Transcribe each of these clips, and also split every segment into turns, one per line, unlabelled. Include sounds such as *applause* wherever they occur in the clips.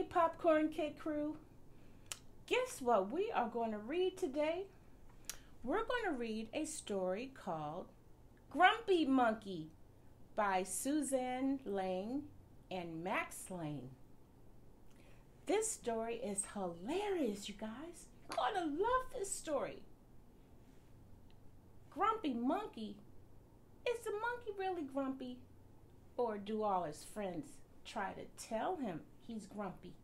Hey, Popcorn Kit Crew. Guess what we are going to read today? We're going to read a story called Grumpy Monkey by Suzanne Lang and Max Lang. This story is hilarious, you guys. You're going to love this story. Grumpy Monkey. Is the monkey really grumpy? Or do all his friends try to tell him he's grumpy?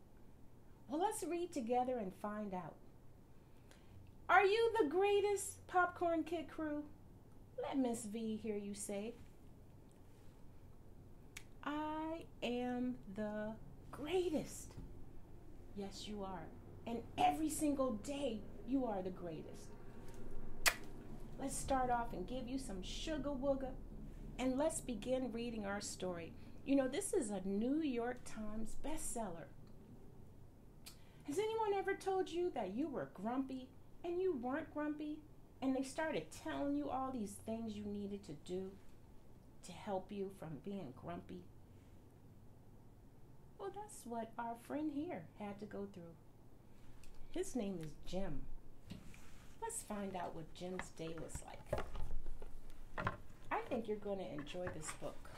Well, let's read together and find out. Are you the greatest Popcorn Kit crew? Let Miss V hear you say. I am the greatest. Yes, you are. And every single day, you are the greatest. Let's start off and give you some sugar wooga and let's begin reading our story. You know, this is a New York Times bestseller. Has anyone ever told you that you were grumpy and you weren't grumpy and they started telling you all these things you needed to do to help you from being grumpy? Well, that's what our friend here had to go through. His name is Jim. Let's find out what Jim's day was like. I think you're going to enjoy this book.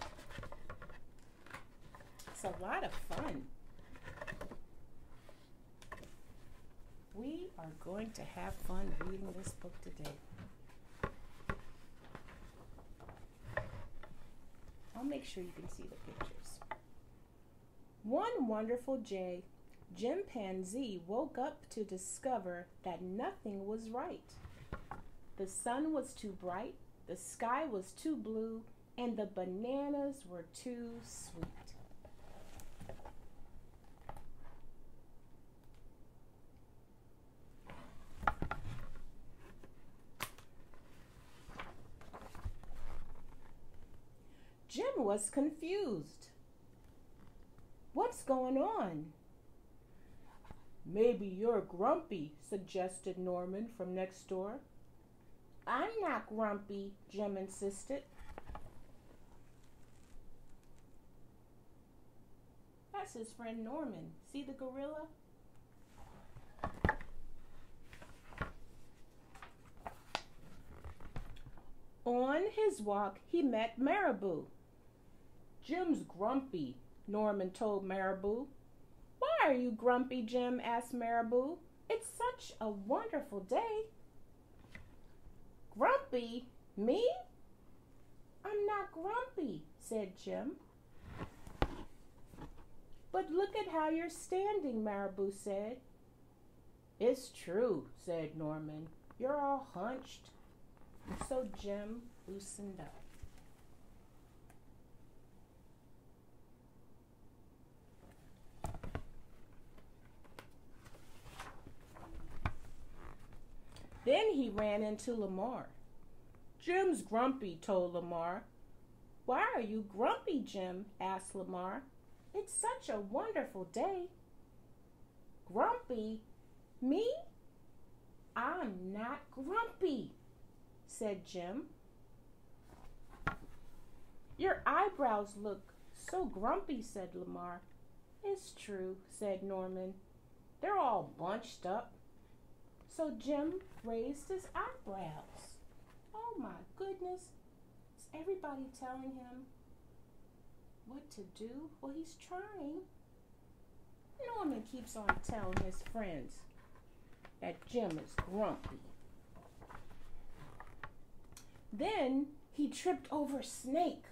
It's a lot of fun. We are going to have fun reading this book today. I'll make sure you can see the pictures. One wonderful day, Jim Panzee woke up to discover that nothing was right. The sun was too bright, the sky was too blue, and the bananas were too sweet. Jim was confused. What's going on? Maybe you're grumpy, suggested Norman from next door. I'm not grumpy, Jim insisted. That's his friend Norman. See the gorilla? On his walk, he met Marabou. Jim's grumpy, Norman told Marabou. Why are you grumpy, Jim? asked Marabou. It's such a wonderful day. Grumpy? Me? I'm not grumpy, said Jim. But look at how you're standing, Marabou said. It's true, said Norman. You're all hunched. So Jim loosened up. Then he ran into Lamar. Jim's grumpy, told Lamar. Why are you grumpy, Jim? asked Lamar. It's such a wonderful day. Grumpy? Me? I'm not grumpy, said Jim. Your eyebrows look so grumpy, said Lamar. It's true, said Norman. They're all bunched up. So Jim raised his eyebrows. Oh my goodness. Is everybody telling him what to do? Well, he's trying. Norman keeps on telling his friends that Jim is grumpy. Then he tripped over Snake.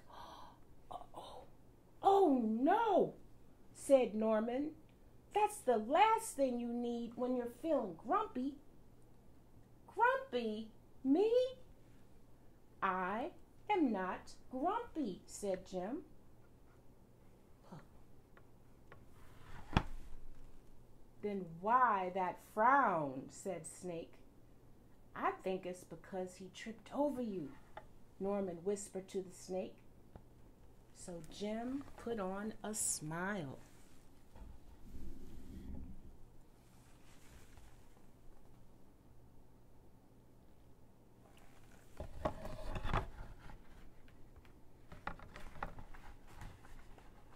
Oh, *gasps* oh no, said Norman. That's the last thing you need when you're feeling grumpy. Grumpy? Me? I am not grumpy, said Jim. Then why that frown? said Snake. I think it's because he tripped over you, Norman whispered to the snake. So Jim put on a smile.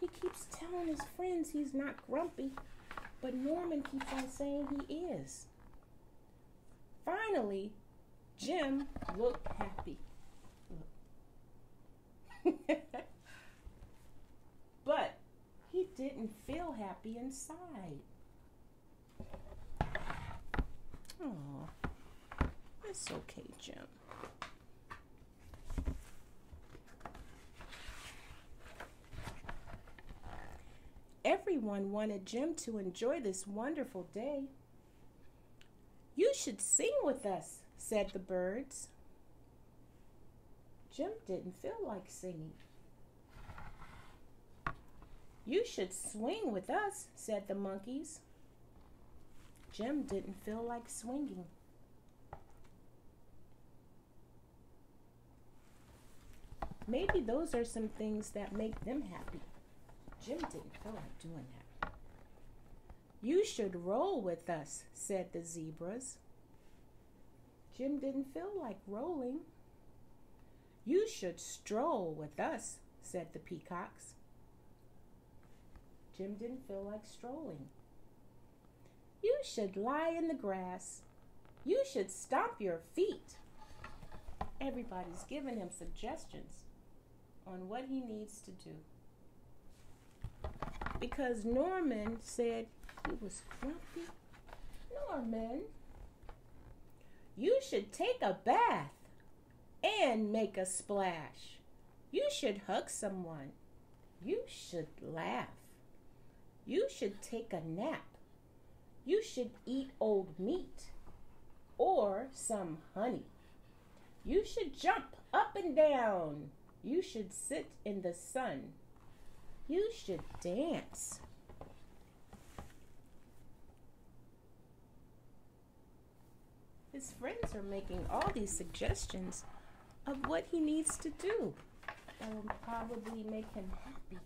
He keeps telling his friends he's not grumpy. But Norman keeps on saying he is. Finally, Jim looked happy. *laughs* but he didn't feel happy inside. Oh, it's okay, Jim. Everyone wanted Jim to enjoy this wonderful day. You should sing with us, said the birds. Jim didn't feel like singing. You should swing with us, said the monkeys. Jim didn't feel like swinging. Maybe those are some things that make them happy. Jim didn't feel like doing that. You should roll with us, said the zebras. Jim didn't feel like rolling. You should stroll with us, said the peacocks. Jim didn't feel like strolling. You should lie in the grass. You should stomp your feet. Everybody's giving him suggestions on what he needs to do because Norman said he was grumpy. Norman, you should take a bath and make a splash. You should hug someone. You should laugh. You should take a nap. You should eat old meat or some honey. You should jump up and down. You should sit in the sun. You should dance. His friends are making all these suggestions of what he needs to do that will probably make him happy.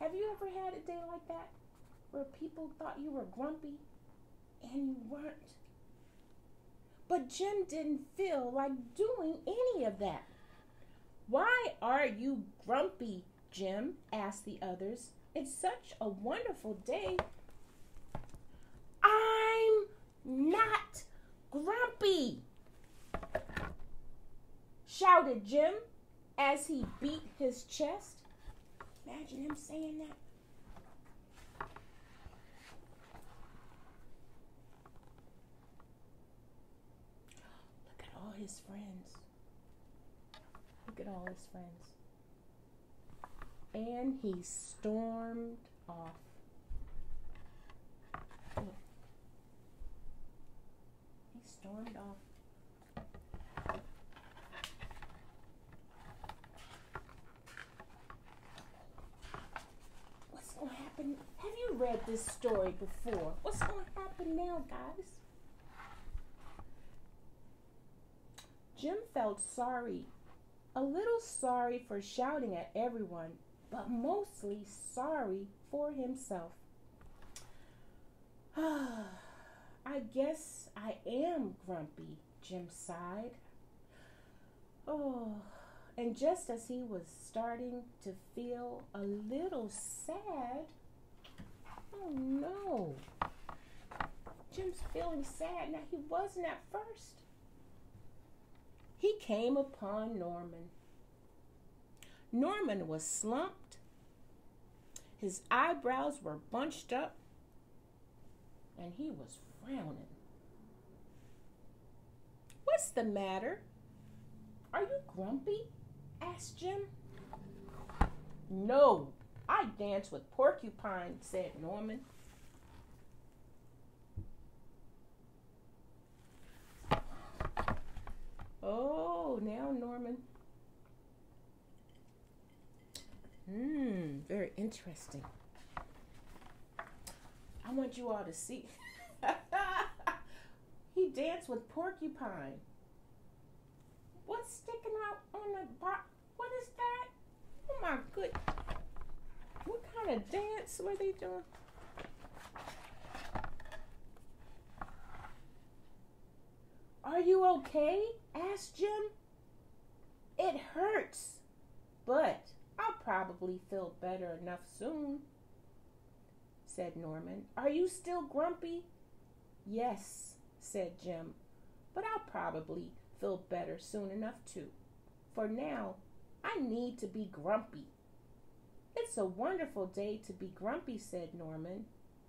Have you ever had a day like that where people thought you were grumpy and you weren't? But Jim didn't feel like doing any of that. Why are you grumpy, Jim asked the others. It's such a wonderful day. I'm not grumpy, shouted Jim as he beat his chest. Imagine him saying that. Look at all his friends. Look at all his friends and he stormed off. He stormed off. What's going to happen? Have you read this story before? What's going to happen now, guys? Jim felt sorry, a little sorry for shouting at everyone but mostly sorry for himself. *sighs* I guess I am grumpy, Jim sighed. Oh, and just as he was starting to feel a little sad, oh no. Jim's feeling sad now. He wasn't at first. He came upon Norman. Norman was slumped. His eyebrows were bunched up, and he was frowning. What's the matter? Are you grumpy? asked Jim. No, I dance with Porcupine, said Norman. Oh, now Norman interesting. I want you all to see. *laughs* he danced with Porcupine. What's sticking out on the box? What is that? Oh my good. What kind of dance were they doing? Are you okay? asked Jim. It hurts, but probably feel better enough soon, said Norman. Are you still grumpy? Yes, said Jim, but I'll probably feel better soon enough too. For now, I need to be grumpy. It's a wonderful day to be grumpy, said Norman,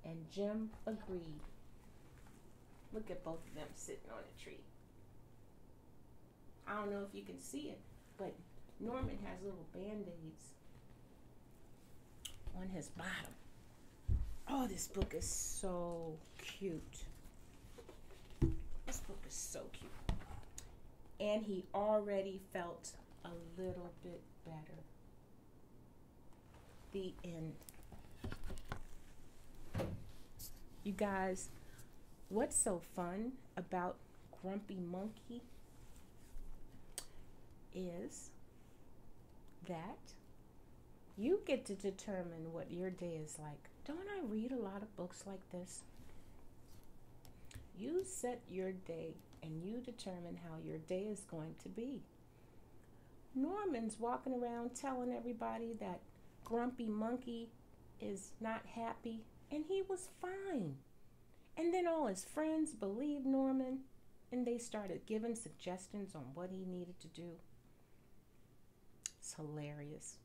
and Jim agreed. Look at both of them sitting on a tree. I don't know if you can see it, but Norman has little band aids on his bottom. Oh, this book is so cute. This book is so cute. And he already felt a little bit better. The end. You guys, what's so fun about Grumpy Monkey is that you get to determine what your day is like. Don't I read a lot of books like this? You set your day and you determine how your day is going to be. Norman's walking around telling everybody that Grumpy Monkey is not happy, and he was fine. And then all his friends believed Norman, and they started giving suggestions on what he needed to do. It's hilarious.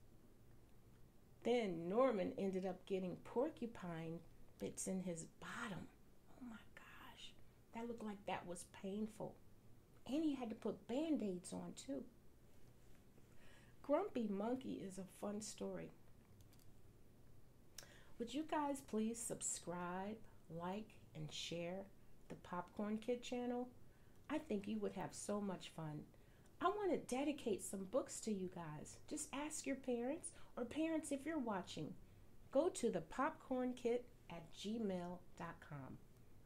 Then Norman ended up getting porcupine bits in his bottom. Oh my gosh, that looked like that was painful. And he had to put band aids on too. Grumpy Monkey is a fun story. Would you guys please subscribe, like, and share the Popcorn Kit channel? I think you would have so much fun. I want to dedicate some books to you guys. Just ask your parents, or parents if you're watching. Go to the popcorn kit at gmail.com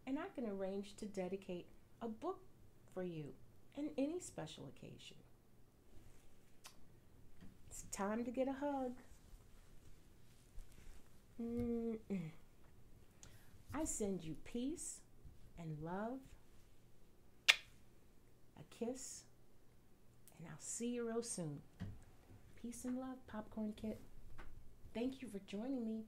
and I can arrange to dedicate a book for you and any special occasion. It's time to get a hug. Mm-mm. I send you peace and love, a kiss, and I'll see you real soon. Peace and love, Popcorn Kit. Thank you for joining me